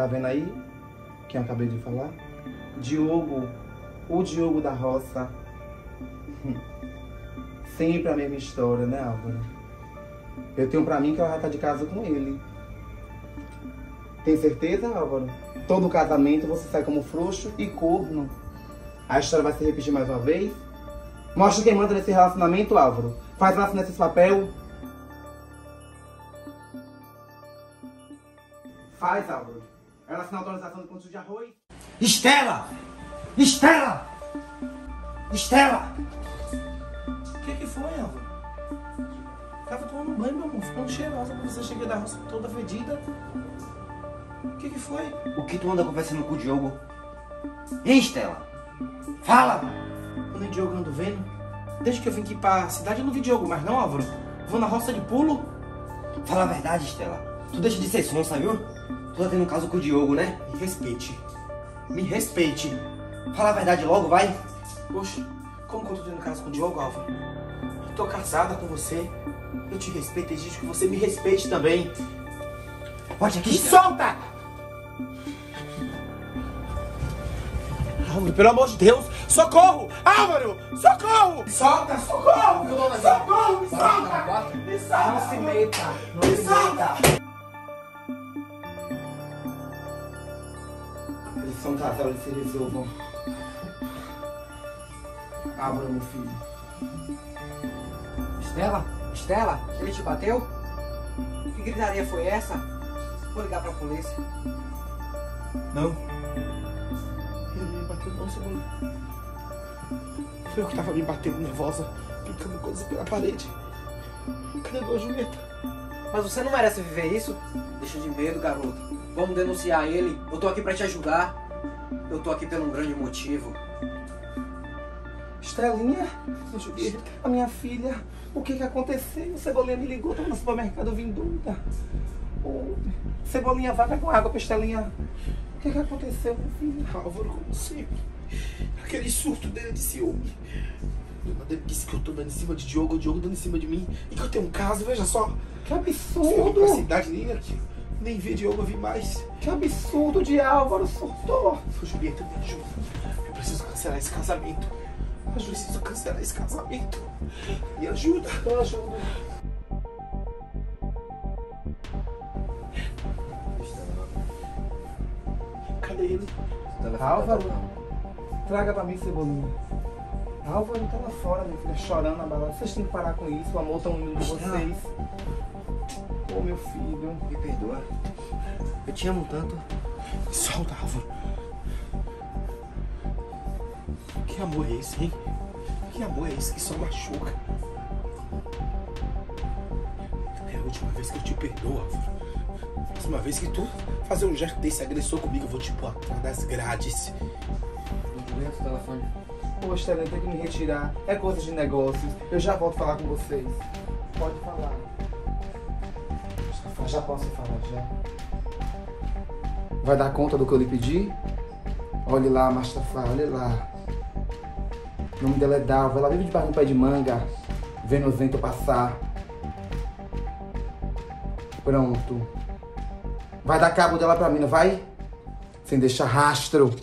Tá vendo aí? Quem eu acabei de falar? Diogo, o Diogo da roça. Sempre a mesma história, né, Álvaro? Eu tenho pra mim que ela vai estar de casa com ele. Tem certeza, Álvaro? Todo casamento você sai como frouxo e corno. A história vai se repetir mais uma vez? Mostra quem manda nesse relacionamento, Álvaro. Faz ela assinar esse papel. Faz, Álvaro. Ela assina a autorização de consumo de arroz. Estela! Estela! Estela! O que que foi, Álvaro? Tava tomando banho, meu amor, ficando cheirosa quando você chega da roça toda fedida. O que que foi? O que tu anda conversando com o Diogo? Hein, Estela? Fala! Eu nem Diogo ando vendo. Desde que eu vim aqui pra cidade eu não vi Diogo, mas não, Álvaro. Vou na roça de pulo. Fala a verdade, Estela. Tu deixa de ser sonsa, viu? Tá tendo um caso com o Diogo, né? Me respeite. Me respeite. Fala a verdade logo, vai. Poxa, como que eu tô tendo caso com o Diogo, Álvaro? Eu tô casada com você. Eu te respeito, exige que você me respeite também. Pode aqui, Me solta! Álvaro, pelo amor de Deus, socorro! Álvaro, socorro! Solta, socorro! Socorro, me solta! Me solta! Não se meta. Não Me solta! São casal, eles se resolvam. Álvaro, meu filho. Estela? Estela? Ele te bateu? Que gritaria foi essa? Vou ligar pra polícia. Não. Ele não me bateu não, segundo. Foi eu que tava me batendo nervosa, picando coisas pela parede. Cadê a Julieta? Mas você não merece viver isso? Deixa de medo, garoto. Vamos denunciar ele. Eu tô aqui pra te ajudar. Eu tô aqui por um grande motivo. Estrelinha, a minha filha, o que que aconteceu? Cebolinha me ligou, tava no supermercado vinduda. Ô, Cebolinha, vai com água pra Estrelinha. O que que aconteceu, minha filha? Álvaro, como sempre. Aquele surto dele de ciúme. Nada ele disse que eu tô dando em cima de Diogo, o Diogo dando em cima de mim. E que eu tenho um caso, veja só. Que absurdo! pra cidade nem aqui. Nem vi Diogo, eu vi mais. Que absurdo de Álvaro surtou! Ô, Julieta, me ajuda. Eu preciso cancelar esse casamento. Eu preciso cancelar esse casamento. Me ajuda. Eu ajudo. Cadê ele? Álvaro, traga pra mim Cebolinha. Álvaro tá lá fora, minha filha, chorando na balada. Vocês têm que parar com isso, o amor tão lindo de vocês. Ô, meu filho. Me perdoa. Eu te amo tanto. Me solta, Álvaro. Que amor é esse, hein? Que amor é esse que só machuca? É a última vez que eu te perdoo, Álvaro. A última vez que tu fazer um gesto desse agressor comigo, eu vou te pôr atrás das grades. Julieta, o telefone. Poxa, Helena, tem que me retirar. É coisa de negócios. Eu já volto falar com vocês. Pode falar. Eu já posso falar, já. Vai dar conta do que eu lhe pedi? Olhe lá, Mastafá, olhe lá. O nome dela é Dalva. Ela vive debaixo do pé de manga, vendo o vento passar. Pronto. Vai dar cabo dela pra mim, não vai? Sem deixar rastro.